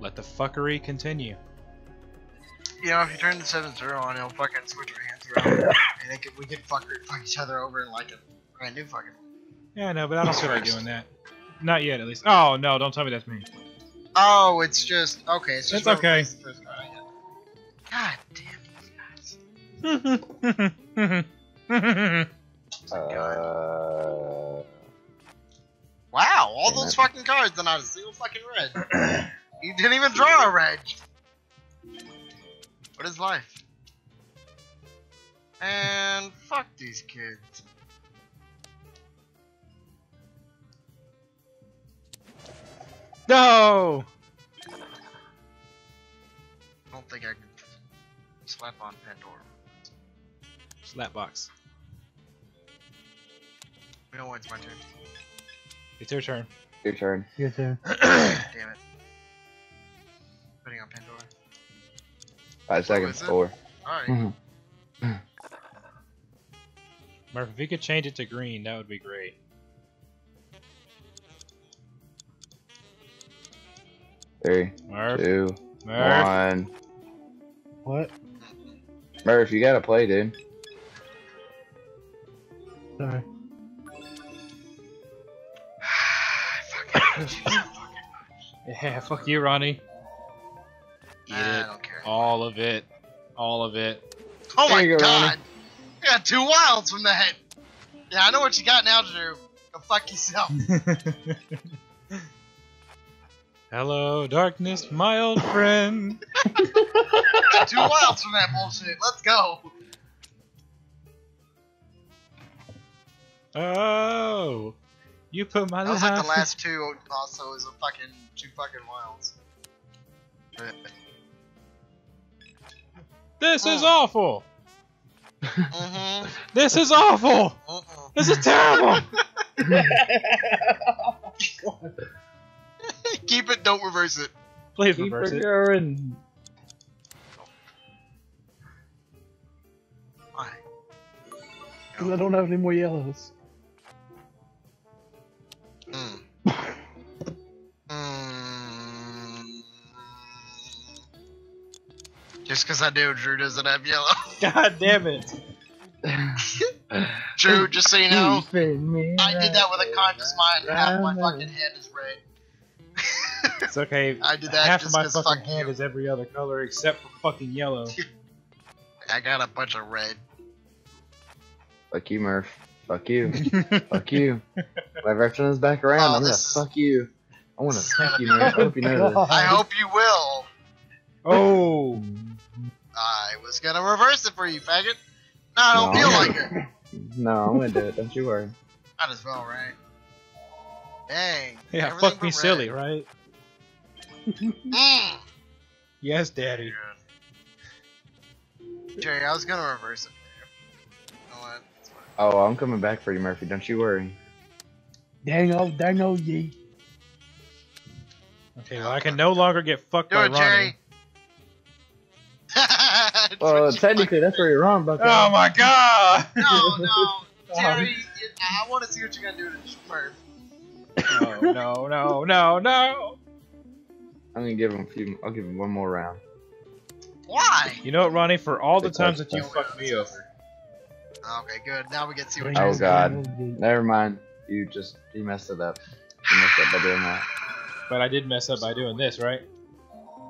Let the fuckery continue. You know, if you turn the 7 0 on, it'll fucking switch our hands around. and it could, we could fuck, fuck each other over in like a brand new fucking. Yeah, no, but I don't feel like doing that. Not yet, at least. Oh no! Don't tell me that's me. Oh, it's just. Okay, it's just. It's okay. the first card I get. God damn these guys. Uh, Wow, all Damn those it. fucking cards and not a single fucking red. you didn't even draw a red. What is life? And fuck these kids. no! I don't think I can slap on Pandora. Slapbox. You know what? It's my turn. It's your turn. your turn. Your turn. Damn it. Five seconds. is? Four. Alright. Mhm. Murph, if you could change it to green, that would be great. Three, Murph, two, Murph. one. What? Murph, you gotta play, dude. Sorry. Fucking hate you so Yeah, fuck you, Ronnie. Eat I it. don't care. All of it. All of it. Oh There my go, god! Ronnie. You got two wilds from that! Yeah, I know what you got now, Drew. Go fuck yourself. Hello, darkness, my old friend. got two wilds from that bullshit. Let's go. Oh, you put my That was like the last two also is a fucking two fucking wilds. This is Oh. awful. Mm-hmm. This is awful. Mm-mm. This is terrible. Keep it, don't reverse it. Please Keep reverse it. going. Why? 'Cause I don't have any more yellows. Mm. Mm. Just because I do, Drew doesn't have yellow. God damn it. Drew, just so you know, Spin me I did that with a conscious mind. Half my fucking head is red. It's okay. I did that Half just of my 'cause fucking fuck hand you. is every other color except for fucking yellow. I got a bunch of red. Fuck you, Murph. Fuck you. fuck you. Whenever I turn this back around, Oh, I'm gonna is- fuck you. I wanna fuck you, Murph. I hope you know this. I hope you will. oh. I was gonna reverse it for you, faggot. No, I don't No. feel like it. No, I'm gonna do it. Don't you worry. Might as well, right? Dang. Yeah, everything fuck me but silly, right? Mm. Yes, daddy. Jerry, I was gonna reverse it for you. You know what? It's fine. Oh, I'm coming back for you, Murphy. Don't you worry. Dang oh, dang oh, ye. Okay, well, I can no longer get fucked Do by it, Ronnie. Jerry. Well, technically, that's where you're wrong about that. Oh my god! No, no, Jerry. I want to see what you're gonna do to Smurf. no, no, no, no, no! I'm gonna give him a few. I'll give him one more round. Why? You know what, Ronnie? For all the Good times that you fucked me over, Okay, good. Now we get to see what Oh, you're God. dang oh, ye. Never mind. You just you messed it up. You messed up by doing that. but I did mess up by doing this, right?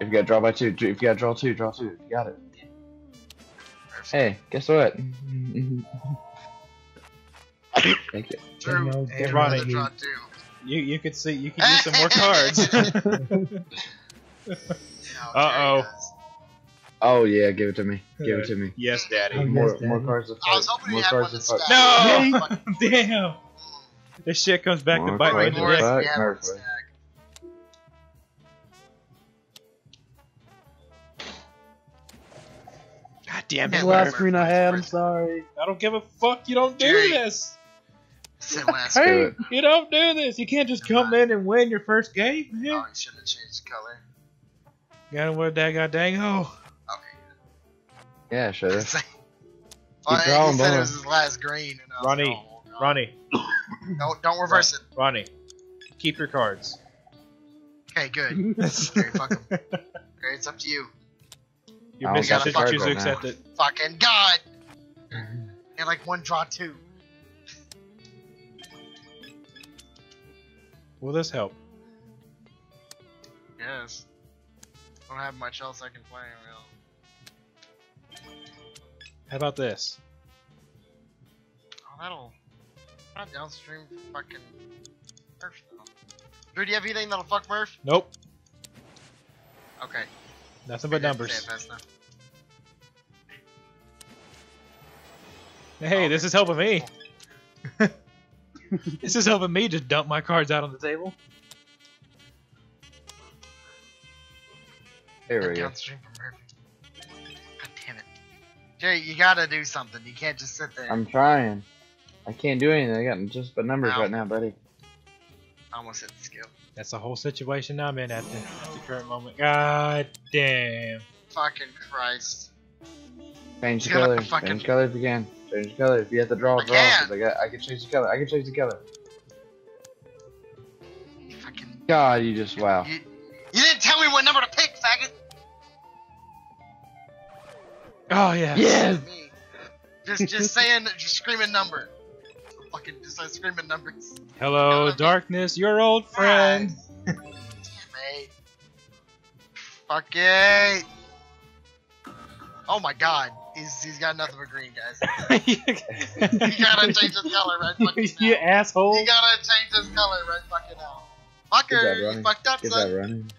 If you got draw by two, if you got draw two, draw two. You got it. Hey, guess what? Thank you. Dang uh, oh, Hey, Ronnie. oh, ye. Draw two. You you could see you could use some more cards. Uh-oh. Oh yeah, give it to me. Give it to me. yes, Oh, daddy. More, yes, more Daddy. cards to I was hoping More you cards to to fight. No! Damn! This shit comes back to bite me in the to dick. Damn it! the last Murph. screen I had. I'm sorry. I don't give a fuck. You don't do Jerry. this. Said last do Hey, you don't do this. You can't just come in and win your first game. Oh, Man. he shouldn't have changed the color. Gotta wear that goddamn oh. Okay. Yeah, sure. good. well, he drawing, said it was his last green. And I Ronnie, like, oh, Ronnie, Don't, don't reverse it. Ronnie, keep your cards. Okay, good. Jerry, fuck him. Jerry, it's up to you. Your I mission don't got you the choose to card right accept it. Fucking God! And like one draw two. Will this help? Yes. I Don't have much else I can play in real. How about this? Oh, that'll. Not downstream fucking Murph though. Drew, do you have anything that'll fuck Murph? Nope. Okay. Nothing but I didn't say numbers. it fast enough. Hey, Oh, this is helping me. this is helping me just dump my cards out on the table. There we go. Downstream from Murphy. God damn it. Jerry, you gotta do something. You can't just sit there. I'm trying. I can't do anything. I got just but numbers Ow. right now, buddy. I almost hit the skill. That's the whole situation I'm in at the, at the current moment. God damn. Fucking Christ. Change the You gotta colors. fucking- Change colors again. Change the colors. You have to draw I draw. can't. 'cause I got. I can change the color. I can change the color. Fucking. God, you just wow. You, you didn't tell me what number to pick, faggot! Oh yeah. Yes. Me. Just, just saying, just screaming number. Fucking, just like screaming numbers. Hello, darkness, your old friend. Damn it. Fuck it. Oh my god. He's, he's got nothing but green, guys. you He gotta change his color right fucking now. You asshole. He gotta change his color right fucking now. Fucker, you running. fucked up, Get son. that running.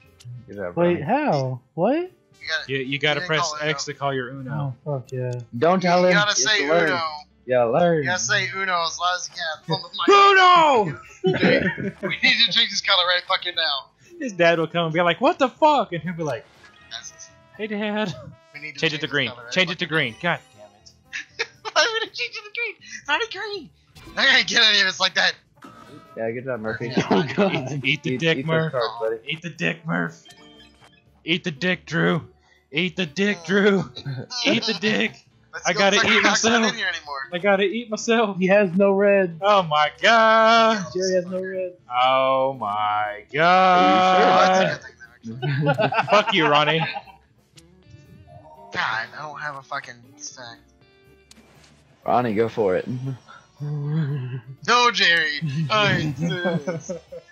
Get that Wait, running. how? What? You gotta, You, you gotta didn't press call it X to call your Uno. Oh, fuck yeah. Don't tell you him. gotta say have learn. Uno. Yeah, learn. You gotta say Uno as loud as you can. From the mic. Uno! we need to change his color right fucking now. His dad will come and be like, "What the fuck?" And he'll be like, "Hey, Dad." We need to Change it to green. color right Change it to fucking green. God damn it. Why would it change it to green? It's not a green. I can't get any of it's like that. Yeah, good job, Murphy. Yeah. Oh, Eat, God. eat the Eat- dick, eat Murph. cards, buddy. Eat the dick, Murph. Eat the dick, Drew. Eat the dick, Drew. Eat the dick. Let's I gotta fucking eat myself. in here anymore. I gotta eat myself. He has no red. Oh my god. Jerry has no red. Oh my Oh, god. that's a good thing. Fuck you, Ronnie. God, I don't have a fucking stack. Ronnie, go for it. No, Jerry. I insist.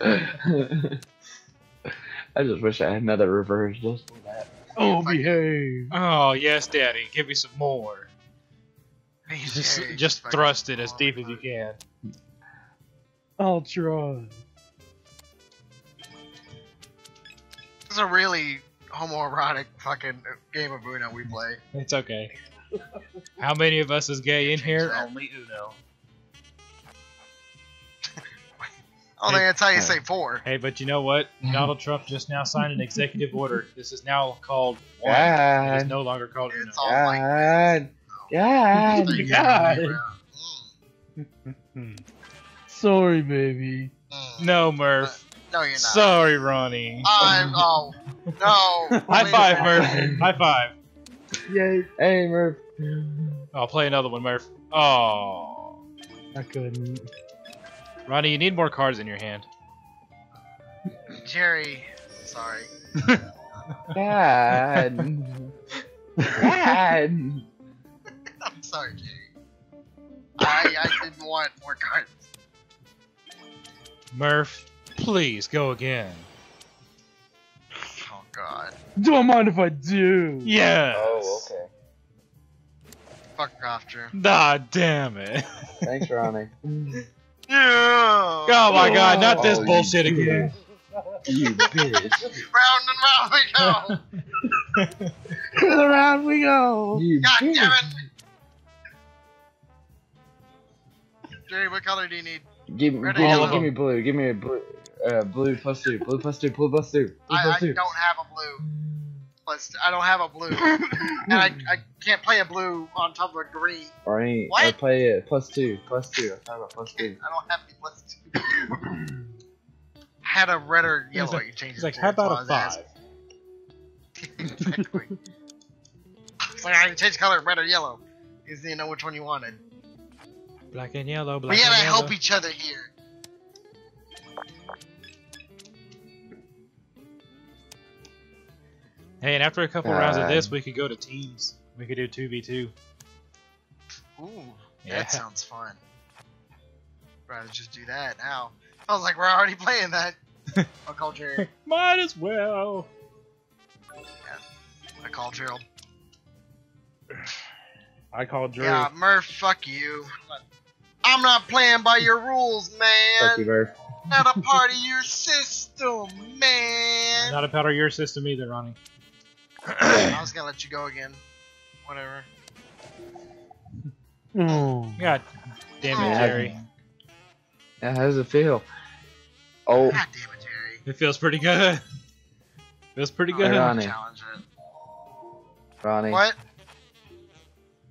I just wish I had another reverse just for that. Oh, behave. Oh, oh yes, Daddy. Give me some more. Hey, Just, just thrust it as deep as you can. I'll try. This is a really homoerotic fucking game of Uno we play. It's okay. How many of us is gay in here? that. Only Uno. I don't think that's how you say four. Hey, but you know what? Donald Trump just now signed an executive order. This is now called one. It is God. no longer called Uno. It's all like God. this. God. God. Sorry, baby. mm. No, Murph. No, you're not. Sorry, Ronnie. I'm. Oh no. High five, minute. Murph. High five. Yay. Hey, Murph. I'll play another one, Murph. Oh, I couldn't. Ronnie, you need more cards in your hand. Jerry. Sorry. God. God. I'm sorry, Jerry. I I didn't want more cards. Murph, please go again. Oh God. Don't mind if I do. Yes. Oh, okay. Fuck off, Drew. Ah, damn it. Thanks, Ronnie. Yeah. Oh my god, not this Oh, you bullshit again. You bitch. Round and round we go. Around we go. You God bitch. damn it. Jerry, what color do you need? Give, give, me, yellow. give me blue. Give me a blue. Uh, blue plus two. Blue plus two. Blue plus two. Blue I, plus I two. don't have a blue. Plus, I don't have a blue, and I, I can't play a blue on top of a green. Or any. What? Or play it. Plus two. Plus two. I have a plus two. I don't have any plus two. Had a red or yellow. like- you changed He's it like, how about I a was asking. five? exactly. It's like I can change color red or yellow. Because you know which one you wanted. Black and yellow, black We gotta and yellow. help each other here. Hey, and after a couple rounds of this, we could go to teams. We could do two v two. Ooh, Yeah. that sounds fun. Rather just do that now. I was like, we're already playing that. I'll call Jerry. Might as well. I call Gerald. I called Drew. Yeah, Murph, fuck you. I'm not playing by your rules, Fuck you, man. Murph. Not a part of your system, man. Not a part of your system either, Ronnie. I was gonna let you go again. Whatever. Mm. God damn it, Yeah. Jerry. Yeah, how does it feel? Oh, God damn it, Jerry. It feels pretty good. Feels pretty Oh, good. Right I'll on it. Challenge it. Ronnie, What?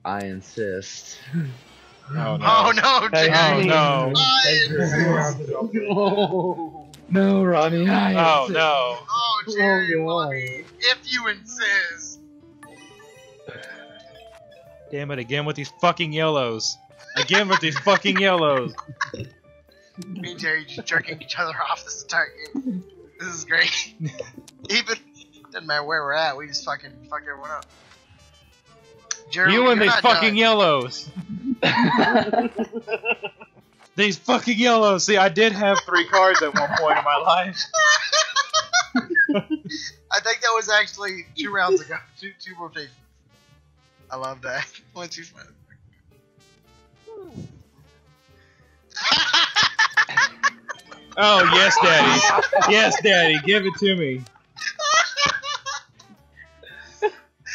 I insist. Oh no. Oh no, Hey, Jerry. Oh, no. I Hey, insist. Oh. No, Ronnie, I Oh insist. no. Oh, Jerry, Oh, God. Bobby, if you insist. Damn it again with these fucking yellows. Again with these fucking yellows. Me and Jerry just jerking each other off this entire game. This is great. Even doesn't matter where we're at, we just fucking fuck everyone up. Jerry, You and these fucking done. yellows. These fucking yellows. See, I did have three cards at one point in my life. I think that was actually two rounds ago. Two two rotations. I love that. Once you find Oh yes, daddy. Yes, daddy. Give it to me.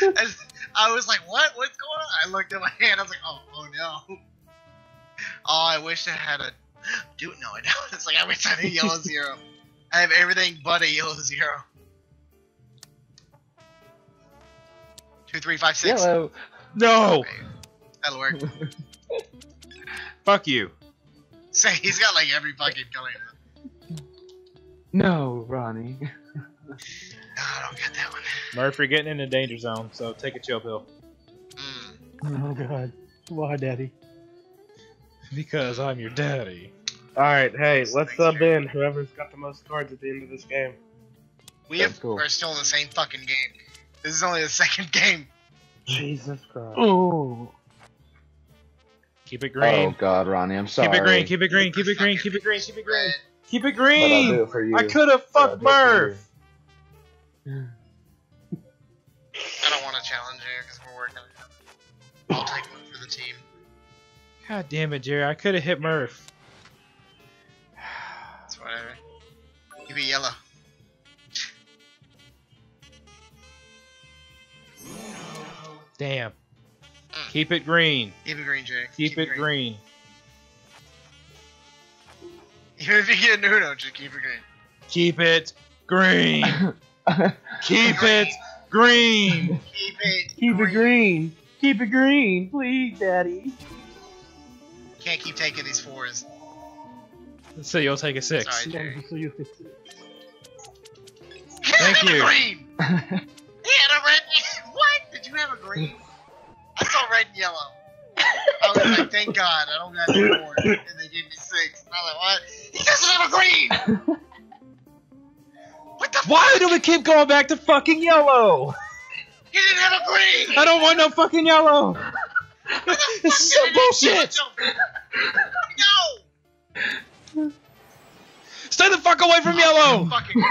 As- I was like, what? What's going on? I looked at my hand. I was like, oh, oh no. Oh, I wish I had a. Dude, no, I don't. It's like I wish I had a yellow zero. I have everything but a yellow zero. Two, three, five, six. Yellow. No. Okay, That'll work. Fuck you. Say he's got like every fucking color. No, Ronnie. No, I don't get that one. Murph, you're getting in the danger zone, so take a chill pill. Mm. Oh god. Why, Daddy? Because I'm your daddy. Alright, hey, let's sub in whoever's got the most cards at the end of this game. We have, cool. we're still in the same fucking game. This is only the second game. Jesus Christ. Oh. Keep it green. Oh. God, Ronnie, I'm sorry. keep it green. Keep it green. Keep it green. Keep it green. Keep it green. Keep it But I'll green. it for you. I could have fucked do it for Murph. I don't want to challenge you because we're working. I'll take one for the team. God damn it, Jerry. I could have hit Murph. It's whatever. You be yellow. Damn. Mm. Keep it green. Keep it green, Jay. Keep it green. Even if you get an Uno, just keep it green. Keep it green. Keep it green. Keep it Keep it green. Keep it green, please, Daddy. Can't keep taking these fours. So you'll take a six. Sorry, Jerry. So you fix it. Thank He had a you. green. He had a red. What? Did you have a green? I saw red and yellow. I was like, thank God, I don't got any more. And they gave me six. And I was like, what? He doesn't have a green. What the? Why do we keep going back to fucking yellow? He didn't have a green. I don't want no fucking yellow. What This is so fuck did he do? bullshit. No. Stay the fuck away from yellow. Fucking.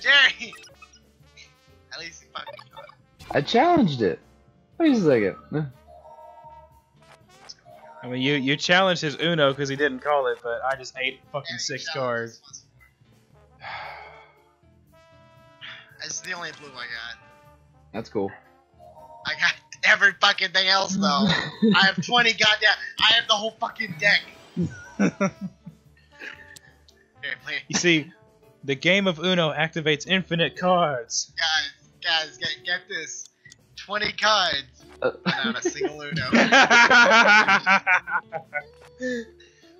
Jerry. At least he fucking. I challenged it. Wait a second. I mean, you you challenged his Uno because he didn't call it, but I just ate fucking six cards. That's the only blue I got. That's cool. I got every fucking thing else though. I have 20 goddamn. I have the whole fucking deck. Here. You see, the game of Uno activates infinite cards. Guys, guys, get, get this. 20 cards. Uh, Not a single Uno.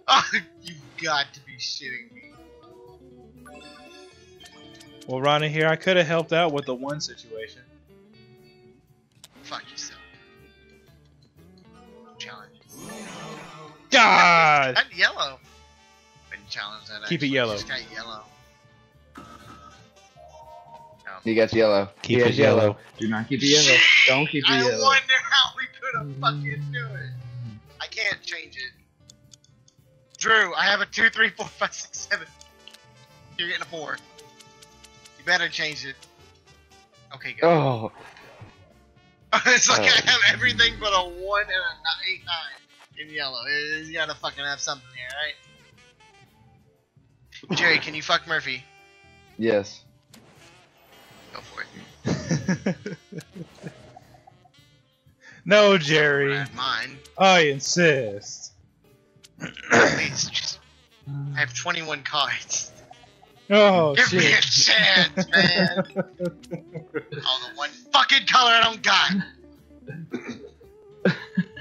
oh, you've got to be shitting me. well, Ronnie, here I could have helped out with the one situation. Fuck yourself. Challenge. God. Not yellow. But challenge that. Keep it yellow. Just got yellow. He gets yellow. Keep he it has yellow. yellow. Do not keep it yellow. Don't keep it I yellow. wonder how we could have fucking do it. I can't change it. Drew, I have a two, three, four, five, six, seven. You're getting a four. You better change it. Okay, good. Oh, it's like Oh. I have everything but a one and a ni- eight nine in yellow. You gotta fucking have something here, right? Jerry, can you fuck Murphy? yes. Go for it. no, Jerry. Mine. I insist. Please, just. I have 21 cards. Oh Give me a chance, man. All the one fucking color I don't got.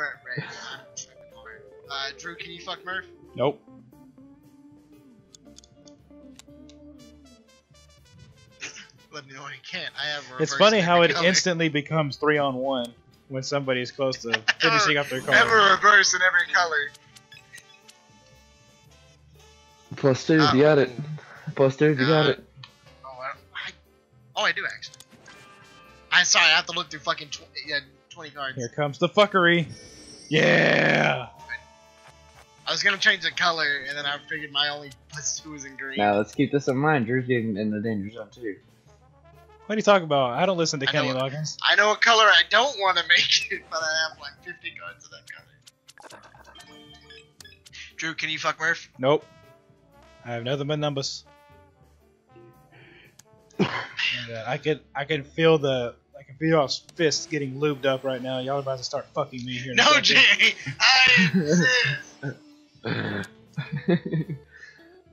were at red. I'm tripping hard. Uh, Drew, can you fuck Murph? Nope. Let me know when you can. I have. a It's funny how it color. instantly becomes three on one when somebody's close to finishing up their I have card. a reverse in every color. Plus two, Oh. you got it. Plus two, you got Uh, it. Oh, I, I, oh, I do actually. I'm sorry, I have to look through fucking tw- yeah, 20 cards. Here comes the fuckery. Yeah. I was gonna change the color, and then I figured my only plus two was in green. Now let's keep this in mind. Drew's getting in the danger zone too. What are you talking about? I don't listen to I Kenny know- Loggins. I know a color I don't want to make it, but I have like 50 cards of that color. Drew, can you fuck Murph? Nope. I have nothing but numbers. And, uh, I could I can feel the I can feel y'all's fists getting lubed up right now. Y'all are about to start fucking me here. No, second. Jay! I insist!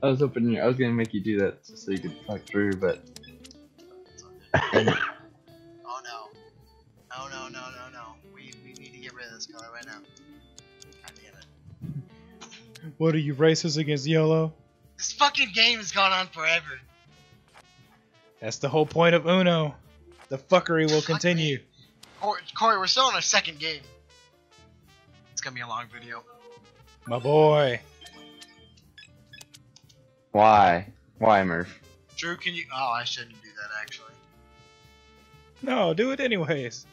I was hoping I was gonna make you do that just so you could fuck Drew, but Oh no. Oh no, no, no, no. We, we need to get rid of this color right now. God damn it. What are you racist against yellow? This fucking game has gone on forever. That's the whole point of Uno. The fuckery will continue. Corey, Corey, we're still in our second game. It's gonna be a long video. My boy. why? Why, Murph? Drew, can you? Oh, I shouldn't do that actually. No, do it anyways.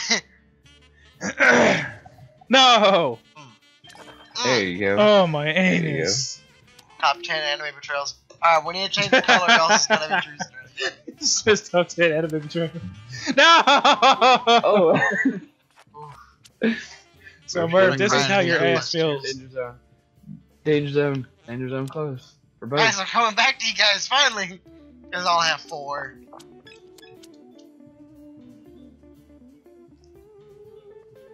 no! Mm. There you go. Oh my anus. Top 10 anime betrayals. Alright, uh, we need to change the color, else it's gonna be Drew's turn. It's just top 10 anime betrayal. No! Oh. So Murph, Murph, like this is how your the ass middle. feels. Danger zone. Danger zone. Danger zone close. For both. Guys, I'm coming back to you guys finally. Because I'll have four.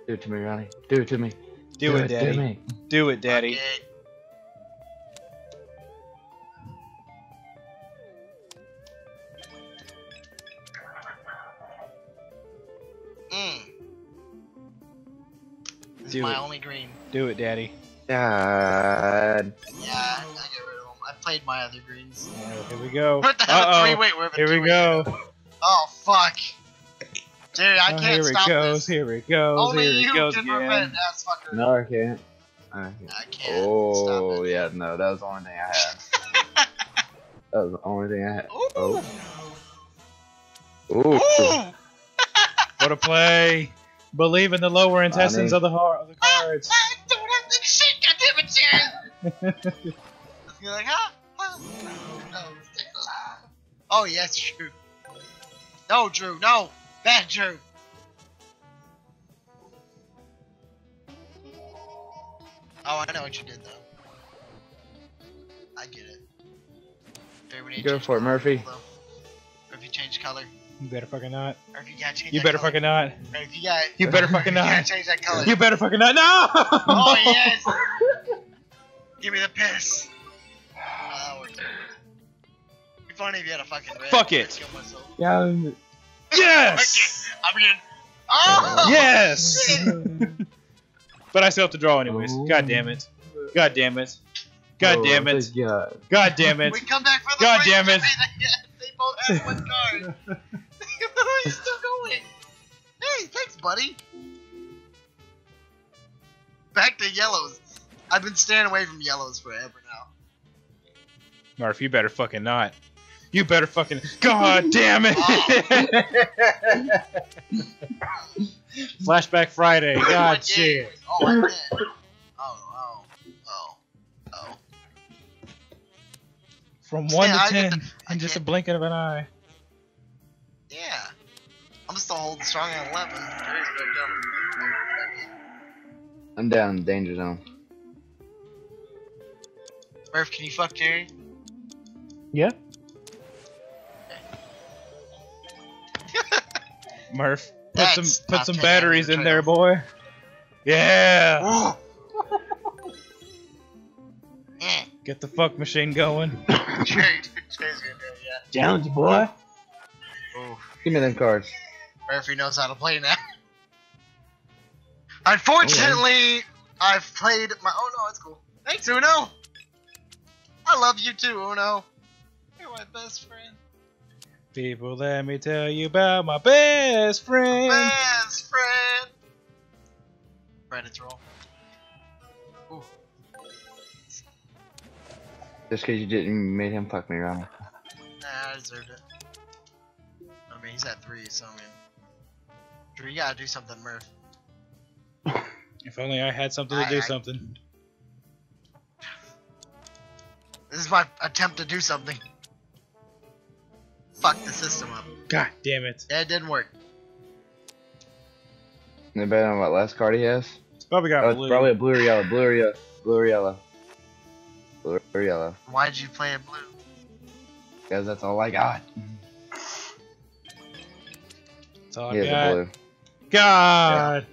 Do it to me, Ronnie. Do it to me. Do it, to daddy. me. Do it, daddy. Okay. Do my it. only green. Do it, daddy. God. Yeah, I get rid of them. I played my other greens. Oh, here we go. What the hell? Three, Uh-oh. wait, we're at Here we go. Oh, fuck. Dude, I Oh, can't here stop it goes. this. Here it goes. Only here you it goes can again. prevent ass fucker. No, I can't. I can't. I can't. Oh, Stop it. yeah, no, that was the only thing I had. that was the only thing I had. Ooh. Ooh. Ooh. Ooh. What a play. Believe in the lower intestines of the heart of the cards. I don't have the shit, goddammit, Jerry! You're like, huh? Huh? No, stay alive. Oh, yes, Drew. No, Drew, no! Bad Drew! Oh, I know what you did, though. I get it. Fair, we need to Go for it, color, Murphy. though. Or if color. You better fucking not. Or if you gotta change You that better color. fucking not. Or if you got. You better fucking You gotta not. change that color. You better fucking not. No! Oh yes! Give me the piss. Oh. It'd be funny if you had a fucking red. Fuck I'd it. kill myself. Yeah. Yes! I'm getting. Oh! Yes! but I still have to draw anyways. Oh. God damn it. God damn it. God Oh, damn it. God. God damn it. We come back for the God damn it. They, they both have one card. He's still going. Hey, thanks, buddy. Back to yellows. I've been staying away from yellows forever now. Murph, you better fucking not. You better fucking. God damn it! Flashback Friday. God shit. Oh, I did. Oh, oh, oh, oh. From one Yeah, to I ten, in just a blink of an eye. Yeah. I'm still holding strong at 11. Jerry's back down. I'm down in danger zone. Murph, can you fuck Jerry? Yeah. Murph, put That's some put some batteries in there, boy. Yeah. Get the fuck machine going. Jerry, Jerry's gonna do it, yeah. Challenge, boy. Ooh. Give me them cards. Murphy knows how to play now. Unfortunately, I've played my. Oh no, it's cool. Thanks, Uno. I love you too, Uno. You're my best friend. People, let me tell you about my best friend. Best friend. Credits roll. Ooh. Just because you didn't made him fuck me, Ronald. Nah, I deserved it. I mean, he's at three, so I mean. Drew, you gotta do something, Murph. If only I had something to I- do I- something. This is my attempt to do something. Fuck the system up. God damn it. Yeah, it didn't work. Anybody know what last card he has? Probably got Oh, blue. probably a blue or yellow. Blue or yellow. Blue or yellow. Blue or yellow. Why did you play it blue? Because that's all I got. That's all I He I has a blue. God.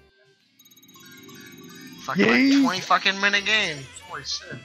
Fucking Yay. like 20 fucking minute game. Holy shit.